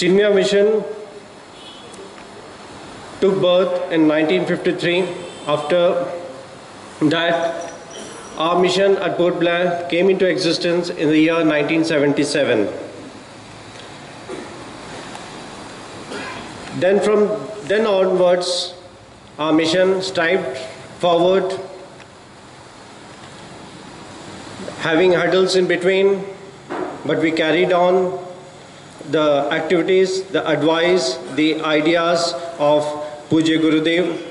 Chinmaya mission took birth in 1953. After that, our mission at Port Blair came into existence in the year 1977. Then from then onwards, our mission strived forward, having hurdles in between, but we carried on the activities, the advice, the ideas of Pujya Gurudev.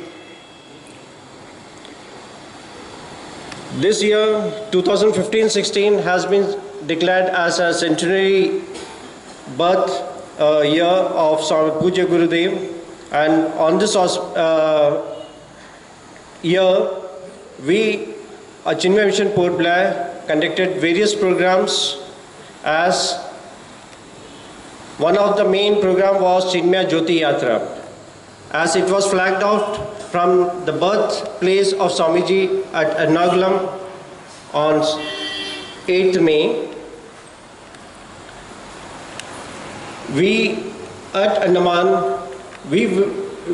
This year, 2015-16, has been declared as a centenary birth uh, year of Swami Pujya Gurudev. And on this uh, year, we, at Chinmay Mission Port Blair, conducted various programs as one of the main program was Chinmaya Jyoti Yatra. As it was flagged out from the birthplace of Swamiji at Ernakulam on 8th May, we at Andaman, we,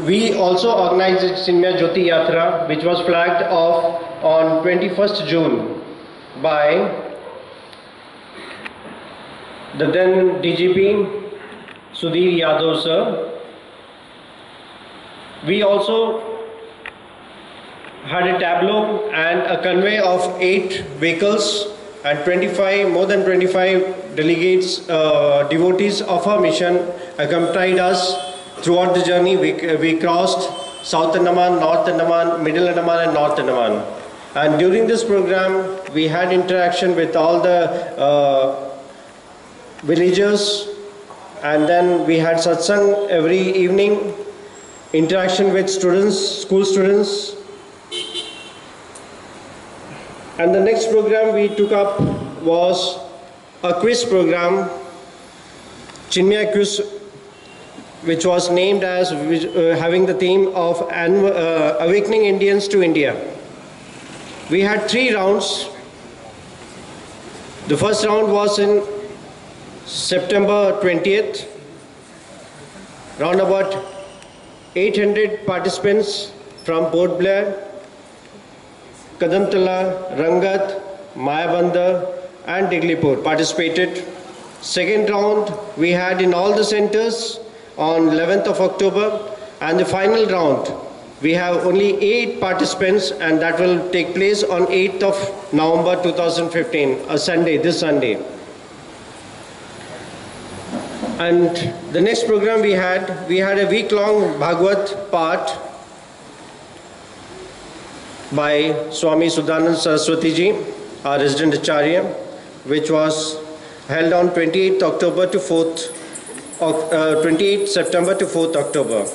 we also organized Chinmaya Jyoti Yatra, which was flagged off on 21st June by the then DGP Sudhir Yadav sir. We also had a tableau and a convey of eight vehicles and 25, more than 25 delegates, uh, devotees of our mission accompanied us throughout the journey. We, we crossed South Andaman, North Andaman, Middle Andaman and North Andaman. And during this program, we had interaction with all the uh, villagers and then we had satsang every evening, interaction with students, school students. And the next program we took up was a quiz program, Chinmaya Quiz, which was named as uh, having the theme of uh, Awakening Indians to India. We had three rounds. The first round was in September 20th, round about 800 participants from Port Blair, Kadamtala, Rangat, Mayabunder and Diglipur participated. Second round we had in all the centers on 11th of October and the final round we have only eight participants and that will take place on 8th of November 2015, a Sunday, this Sunday. And the next program we had, we had a week-long Bhagavad part by Swami Sudanand Saraswati ji, our resident Acharya, which was held on 28th October to 4th, Oc- uh, 28th September to 4th October.